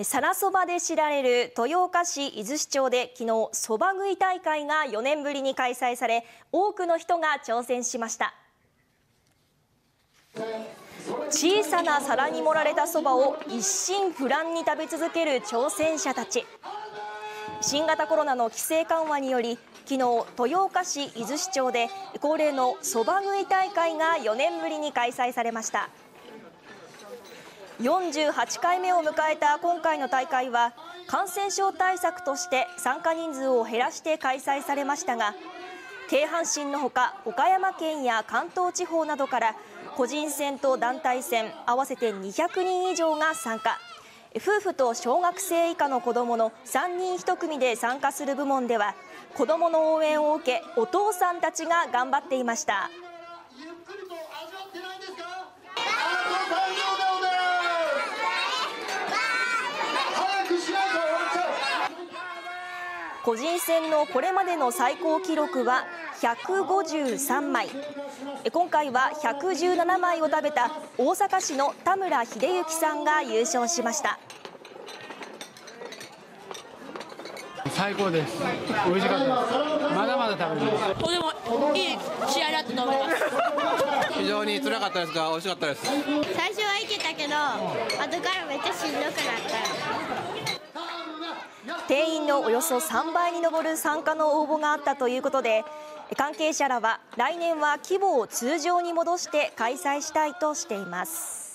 皿そばで知られる豊岡市伊豆市町で昨日そば食い大会が4年ぶりに開催され多くの人が挑戦しました。小さな皿に盛られたそばを一心不乱に食べ続ける挑戦者たち。新型コロナの規制緩和により昨日豊岡市伊豆市町で恒例のそば食い大会が4年ぶりに開催されました。48回目を迎えた今回の大会は感染症対策として参加人数を減らして開催されましたが京阪神のほか岡山県や関東地方などから個人戦と団体戦合わせて200人以上が参加。夫婦と小学生以下の子どもの3人1組で参加する部門では子どもの応援を受けお父さんたちが頑張っていました。個人戦のこれまでの最高記録は153枚。今回は117枚を食べた大阪市の田村秀幸さんが優勝しました。最高です。美味しかったまだまだ食べます。とてもいい試合だったと思います。非常に辛かったですが美味しかったです。最初はいけたけど後からめっちゃしんどくなった定員のおよそ3倍に上る参加の応募があったということで関係者らは来年は規模を通常に戻して開催したいとしています。